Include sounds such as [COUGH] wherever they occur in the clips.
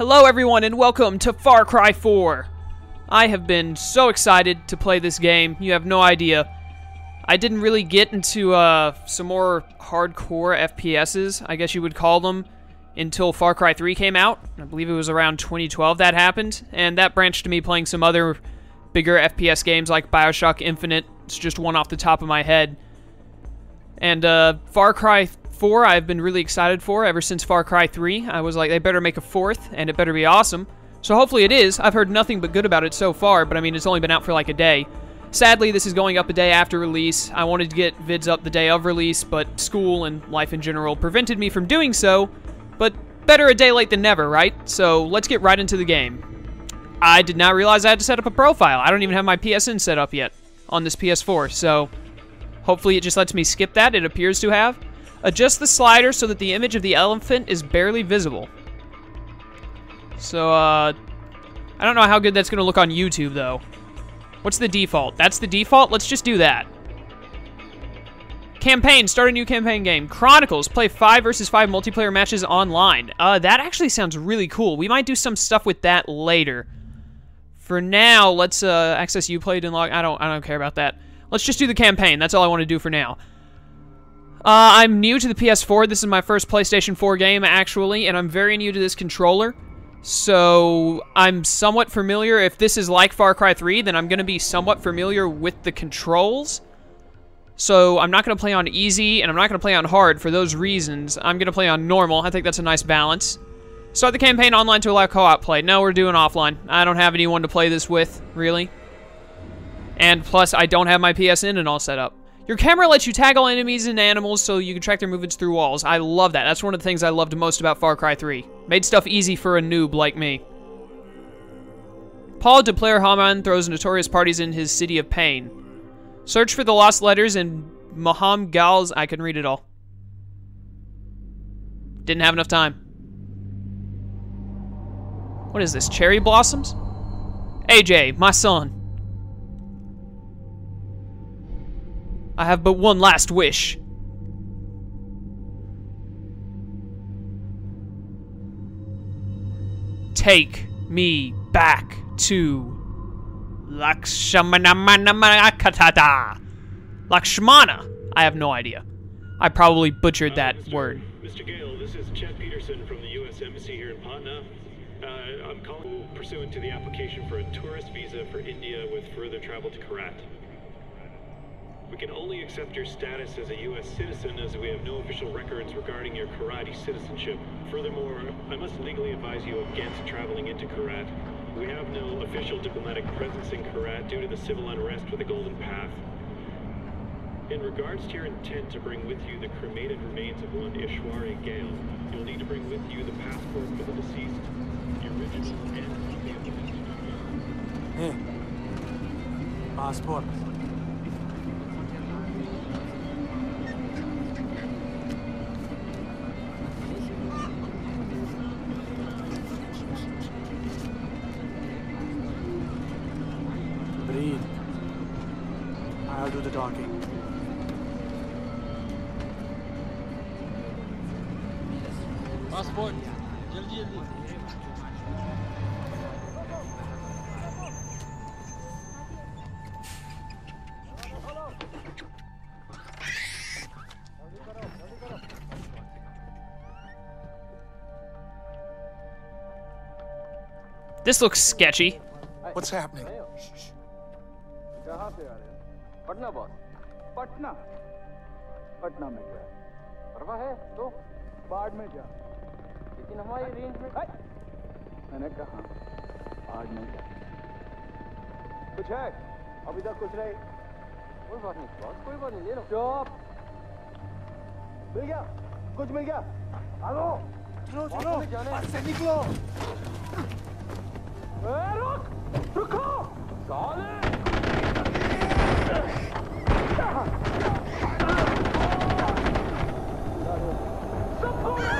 Hello, everyone, and welcome to Far Cry 4. I have been so excited to play this game, you have no idea. I didn't really get into uh, some more hardcore FPSs, I guess you would call them, until Far Cry 3 came out. I believe it was around 2012 that happened, and that branched to me playing some other bigger FPS games like Bioshock Infinite. It's just one off the top of my head. And uh, Far Cry 4 I've been really excited for ever since Far Cry 3. I was like, they better make a fourth, and it better be awesome. So hopefully it is. I've heard nothing but good about it so far, but I mean, it's only been out for like a day. Sadly, this is going up a day after release. I wanted to get vids up the day of release, but school and life in general prevented me from doing so. But better a day late than never, right? So let's get right into the game. I did not realize I had to set up a profile. I don't even have my PSN set up yet on this PS4, so hopefully it just lets me skip that. It appears to have. Adjust the slider so that the image of the elephant is barely visible. So, uh, I don't know how good that's going to look on YouTube, though. What's the default? That's the default? Let's just do that. Campaign. Start a new campaign game. Chronicles. Play 5 versus 5 multiplayer matches online. Uh, that actually sounds really cool. We might do some stuff with that later. For now, let's uh, access Uplay and log. I don't. I don't care about that. Let's just do the campaign. That's all I want to do for now. Uh, I'm new to the PS4. This is my first PlayStation 4 game, actually, and I'm very new to this controller. So, I'm somewhat familiar. If this is like Far Cry 3, then I'm going to be somewhat familiar with the controls. So, I'm not going to play on easy, and I'm not going to play on hard for those reasons. I'm going to play on normal. I think that's a nice balance. Start the campaign online to allow co-op play. No, we're doing offline. I don't have anyone to play this with, really. And plus, I don't have my PSN and all set up. Your camera lets you tag all enemies and animals so you can track their movements through walls. I love that. That's one of the things I loved most about Far Cry 3. Made stuff easy for a noob like me. Paul De Pleur Harmon throws notorious parties in his city of pain. Search for the lost letters in Mohan Ghale's... I couldn't read it all. Didn't have enough time. What is this, cherry blossoms? Ajay, my son. I have but one last wish. Take me back to Lakshmana. Lakshmana. I have no idea. I probably butchered that uh, Mr. word. Mr. Ghale, this is Chet Peterson from the U.S. Embassy here in Patna. Uh, I'm calling pursuant to the application for a tourist visa for India with further travel to Kyrat. We can only accept your status as a U.S. citizen as we have no official records regarding your Kyrati citizenship. Furthermore, I must legally advise you against traveling into Kyrat. We have no official diplomatic presence in Kyrat due to the civil unrest with the Golden Path. In regards to your intent to bring with you the cremated remains of one Ishwari Ghale, you'll need to bring with you the passport for the deceased, the original and the Passport. the docking. Passport. Jaldi, jaldi. This looks sketchy. What's happening? Patna boss Patna? Patna में क्या परवा है तो? बाढ़ में जा। लेकिन हमारी रेंज में आए? मैंने कहा बाढ़ में जा। कुछ है? अभी तक कुछ नहीं। कोई बात नहीं बॉस कोई बात नहीं ले लो। चुप मिल गया? कुछ मिल गया? हेलो! जाना। है। से निकलो। ए, रुक! रुको! साले! Support!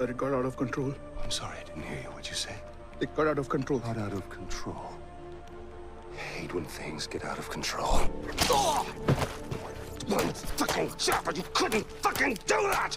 That it got out of control. I'm sorry, I didn't hear you. What'd you say? It got out of control. Not out of control. I hate when things get out of control. Oh! One fucking job, but you couldn't fucking do that!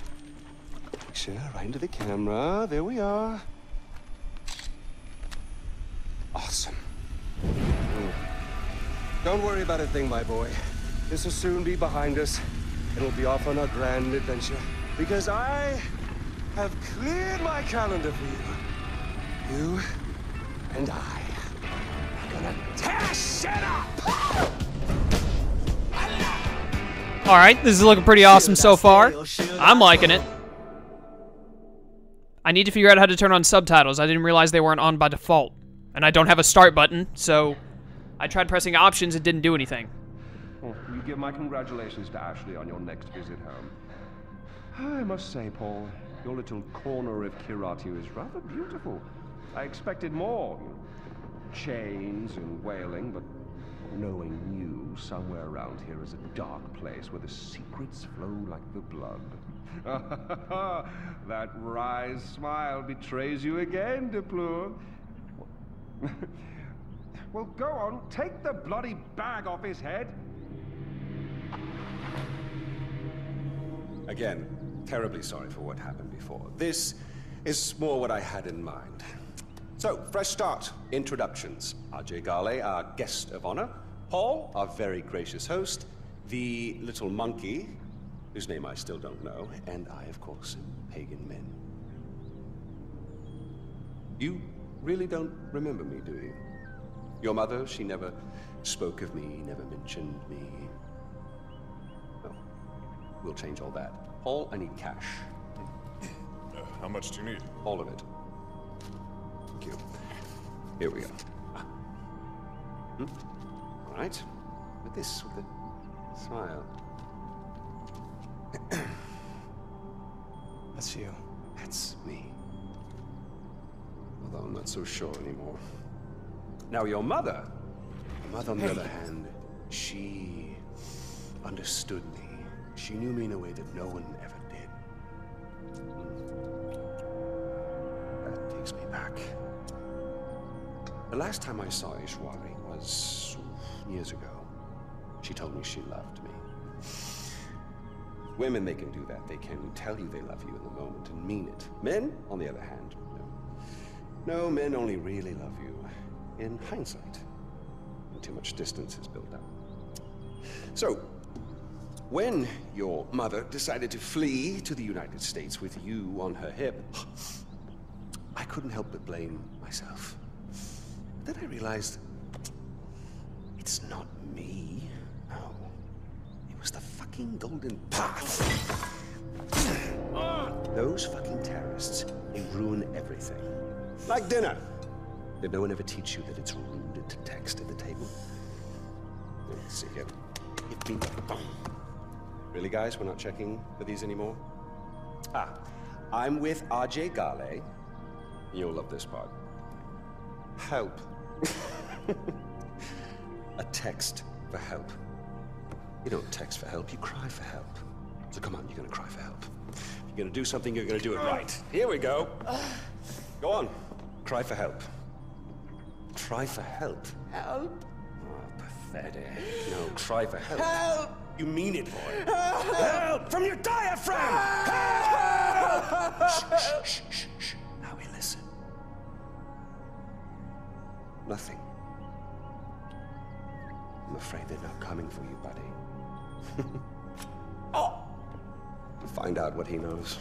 picture right into the camera. There we are. Awesome. Mm. Don't worry about a thing, my boy. This will soon be behind us, and we'll be off on our grand adventure. Because I have cleared my calendar for you. You and I are gonna tear shit up! All right, this is looking pretty awesome so far. I'm liking it. I need to figure out how to turn on subtitles. I didn't realize they weren't on by default. And I don't have a start button, so I tried pressing options, it didn't do anything. Well, you give my congratulations to Ashley on your next visit home? I must say, Paul, your little corner of Kiratu is rather beautiful. I expected more. Chains and wailing, but knowing somewhere around here is a dark place where the secrets flow like the blood. [LAUGHS] that wry smile betrays you again, De Pleur. [LAUGHS] well, go on, take the bloody bag off his head. Again, terribly sorry for what happened before. This is more what I had in mind. So, fresh start. Introductions. Ajay Ghale, our guest of honor. Paul, our very gracious host. The little monkey, whose name I still don't know. And I, of course, am Pagan Min. You really don't remember me, do you? Your mother, she never spoke of me, never mentioned me. Well, we'll change all that. Paul, I need cash. Uh, how much do you need? All of it. Thank you. Here we go. Hmm? All right. With this, with a smile. That's you. That's me. Although I'm not so sure anymore. Now, your mother. Your mother, on the other hand, she understood me. She knew me in a way that no one ever did. That takes me back. The last time I saw Ishwari years ago. She told me she loved me. Women, they can do that. They can tell you they love you in the moment and mean it. Men, on the other hand, no. No, men only really love you in hindsight. When too much distance is built up. So, when your mother decided to flee to the United States with you on her hip, I couldn't help but blame myself. Then I realized it's not me. No. It was the fucking Golden Path. Those fucking terrorists, they ruin everything. Like dinner. Did no one ever teach you that it's rude to text at the table? Let's see here. The phone. Really, guys? We're not checking for these anymore? Ah, I'm with Ajay Ghale. You'll love this part. Help. [LAUGHS] A text for help. You don't text for help, you cry for help. So come on, you're gonna cry for help. If you're gonna do something, you're gonna do it right. Here we go. Go on. Cry for help. Cry for help. Help? Oh, pathetic. No, cry for help. Help! You mean it, boy. Help! From your diaphragm! Help! Shh, shh, shh, shh. Now we listen. Nothing. I'm afraid they're not coming for you, buddy. [LAUGHS] oh! Find out what he knows.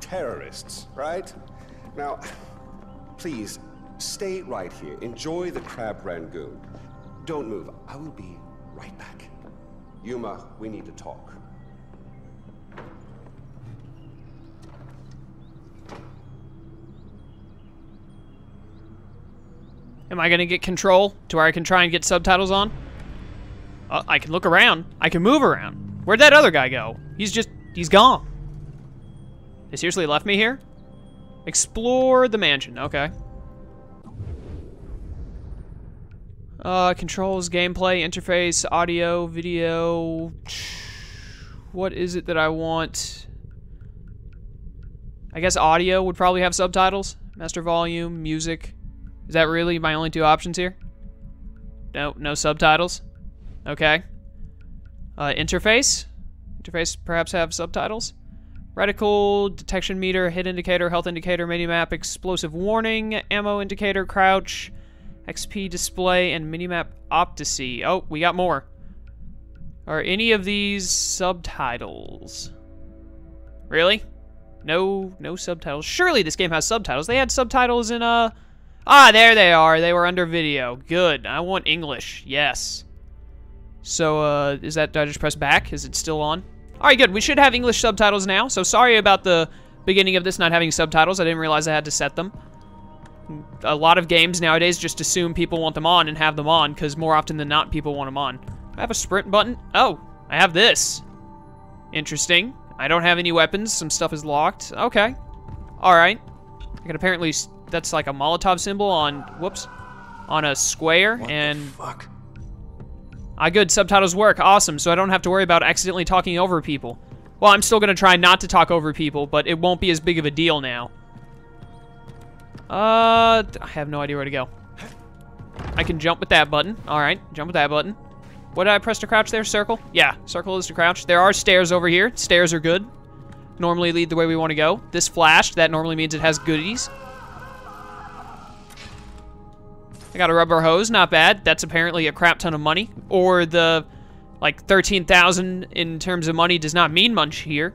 Terrorists, right? Now, please, stay right here. Enjoy the crab rangoon. Don't move. I will be right back. Yuma, we need to talk. Am I gonna get control to where I can try and get subtitles on? Uh, I can look around. I can move around. Where'd that other guy go? He's just, he's gone. They seriously left me here? Explore the mansion, okay. Uh, controls, gameplay, interface, audio, video. What is it that I want? I guess audio would probably have subtitles. Master volume, music. Is that really my only two options here? No, no subtitles. Okay. Uh, interface. Interface perhaps have subtitles. Reticle, detection meter, hit indicator, health indicator, minimap, explosive warning, ammo indicator, crouch, XP display, and minimap opticy. Oh, we got more. Are any of these subtitles? Really? No, no subtitles. Surely this game has subtitles. They had subtitles in, uh... Ah, there they are. They were under video. Good. I want English. Yes. So, uh, is that, I just press back? Is it still on? Alright, good. We should have English subtitles now. So sorry about the beginning of this not having subtitles. I didn't realize I had to set them. A lot of games nowadays just assume people want them on and have them on, because more often than not, people want them on. I have a sprint button. Oh, I have this. Interesting. I don't have any weapons. Some stuff is locked. Okay. Alright. I can apparently... That's like a Molotov symbol on... Whoops. On a square, What and... fuck? Ah, good. Subtitles work. Awesome. So I don't have to worry about accidentally talking over people. Well, I'm still going to try not to talk over people, but it won't be as big of a deal now. Uh, I have no idea where to go. I can jump with that button. All right, jump with that button. What did I press to crouch there? Circle? Yeah, circle is to crouch. There are stairs over here. Stairs are good. Normally lead the way we want to go. This flashed. That normally means it has goodies. I got a rubber hose. Not bad. That's apparently a crap ton of money. Or the, like, 13,000 in terms of money does not mean much here.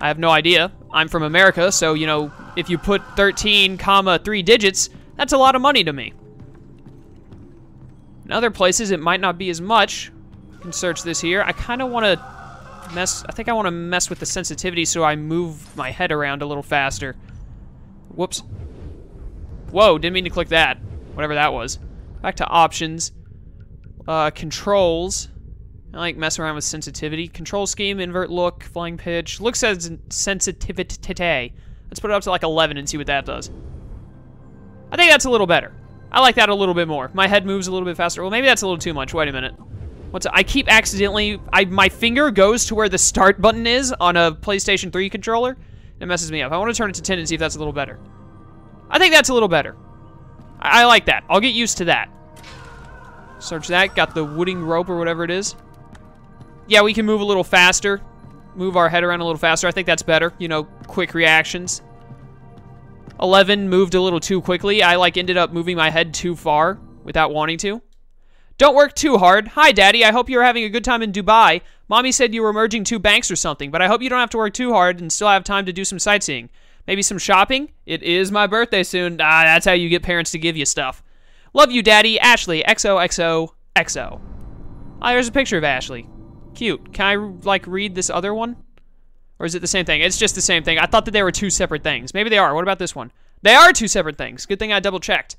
I have no idea. I'm from America, so, you know, if you put 13, comma, three digits, that's a lot of money to me. In other places, it might not be as much. You can search this here. I kind of want to mess... I think I want to mess with the sensitivity so I move my head around a little faster. Whoops. Whoa, didn't mean to click that. Whatever that was. Back to options. Uh, controls. I like mess around with sensitivity. Control scheme, invert look, flying pitch. Look says sensitivity. Let's put it up to like 11 and see what that does. I think that's a little better. I like that a little bit more. My head moves a little bit faster. Well, maybe that's a little too much. Wait a minute. What's I keep accidentally I my finger goes to where the start button is on a PlayStation 3 controller. It messes me up. I want to turn it to 10 and see if that's a little better. I think that's a little better. I, like that. I'll get used to that. Search that. Got the wooding rope or whatever it is. Yeah, we can move a little faster. Move our head around a little faster. I think that's better. You know, quick reactions. 11 moved a little too quickly. I, like, ended up moving my head too far without wanting to. Don't work too hard. Hi, Daddy. I hope you're having a good time in Dubai. Mommy said you were merging two banks or something, but I hope you don't have to work too hard and still have time to do some sightseeing. Maybe some shopping? It is my birthday soon. Ah, that's how you get parents to give you stuff. Love you, Daddy. Ashley. X O X O X O. Ah, there's a picture of Ashley. Cute. Can I, like, read this other one? Or is it the same thing? It's just the same thing. I thought that they were two separate things. Maybe they are. What about this one? They are two separate things. Good thing I double checked.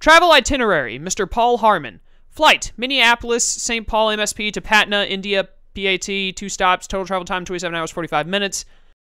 Travel itinerary, Mr. Paul Harmon. Flight Minneapolis, St. Paul MSP to Patna, India, PAT, two stops, total travel time 27 hours, 45 minutes.